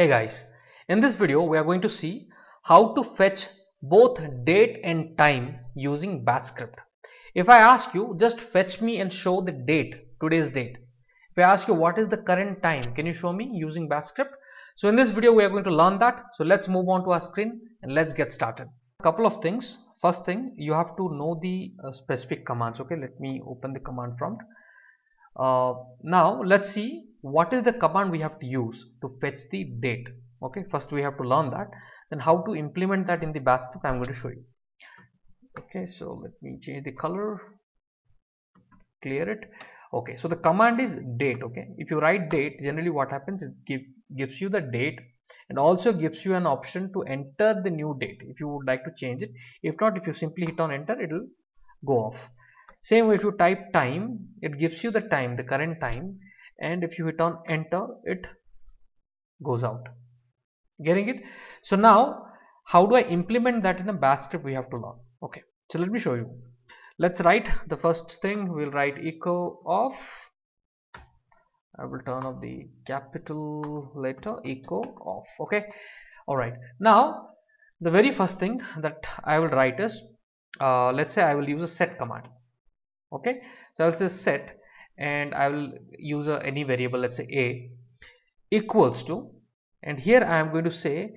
Hey guys, in this video we are going to see how to fetch both date and time using batch script. If I ask you just fetch me and show the date, today's date. If I ask you what is the current time, can you show me using batch script? So in this video we are going to learn that. So let's move on to our screen and let's get started. A couple of things. First thing you have to know the uh, specific commands. Okay, let me open the command prompt. Uh, now let's see what is the command we have to use to fetch the date? Okay first we have to learn that. Then how to implement that in the batch script i'm going to show you. Okay so let me change the color. Clear it. Okay so the command is date okay? If you write date generally what happens is give gives you the date and also gives you an option to enter the new date if you would like to change it. If not if you simply hit on enter it will go off. Same way if you type time it gives you the time the current time and if you hit on enter it goes out. Getting it? So now how do i implement that in a batch script we have to learn? Okay so let me show you. Let's write the first thing. We'll write echo of i will turn off the capital letter echo off okay? All right. Now the very first thing that i will write is uh, let's say i will use a set command okay? So i'll say set and I will use a, any variable let's say a equals to and here I am going to say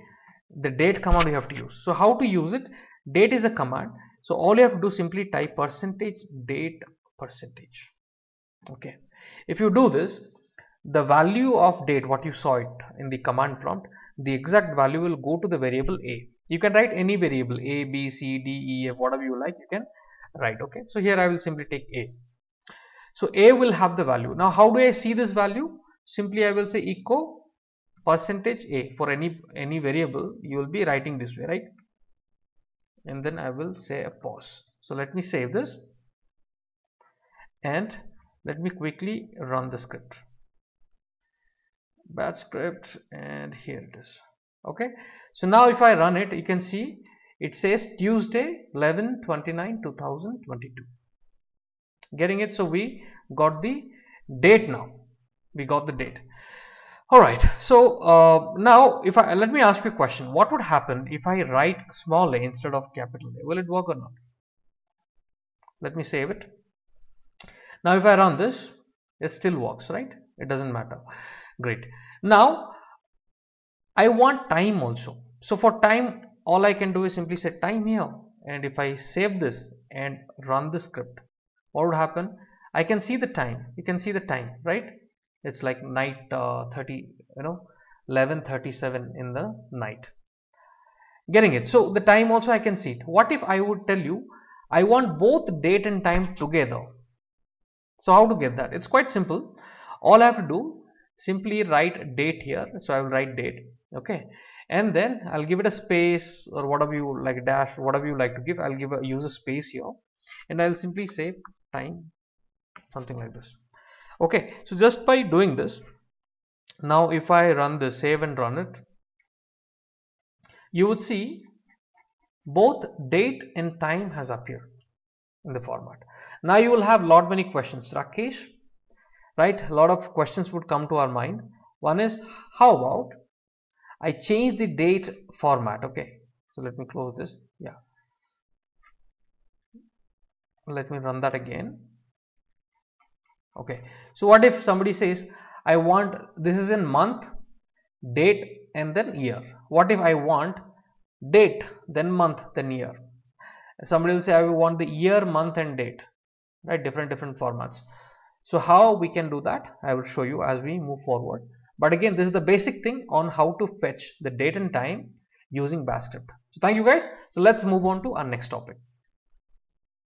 the date command you have to use. So how to use it? Date is a command. So all you have to do simply type percentage date percentage. Okay. If you do this, the value of date what you saw it in the command prompt, the exact value will go to the variable a. You can write any variable a, b, c, d, e, f, whatever you like. You can write. Okay. So here I will simply take a so a will have the value. Now how do I see this value? Simply I will say echo percentage a for any any variable you will be writing this way right and then I will say a pause. So let me save this and let me quickly run the script batch script and here it is okay so now if I run it you can see it says Tuesday 11 29 2022 getting it? So we got the date now. We got the date. All right. So uh, now if i let me ask you a question. What would happen if i write small a instead of capital a? Will it work or not? Let me save it. Now if i run this it still works right? It doesn't matter. Great. Now i want time also. So for time all i can do is simply say time here. And if i save this and run the script what would happen? I can see the time. You can see the time right? It's like night uh, 30 you know 11:37 in the night. Getting it. So the time also i can see it. What if i would tell you i want both date and time together? So how to get that? It's quite simple. All i have to do simply write date here. So i will write date okay? And then i'll give it a space or whatever you like dash whatever you like to give. I'll give a use a space here. And i'll simply say time something like this. Okay so just by doing this now if I run this save and run it you would see both date and time has appeared in the format. Now you will have lot many questions Rakesh right? A lot of questions would come to our mind. One is how about I change the date format? Okay so let me close this. Yeah let me run that again. Okay. So what if somebody says i want this is in month date and then year. What if i want date then month then year? Somebody will say i want the year month and date. Right? Different different formats. So how we can do that? I will show you as we move forward. But again this is the basic thing on how to fetch the date and time using batch script so thank you guys. So let's move on to our next topic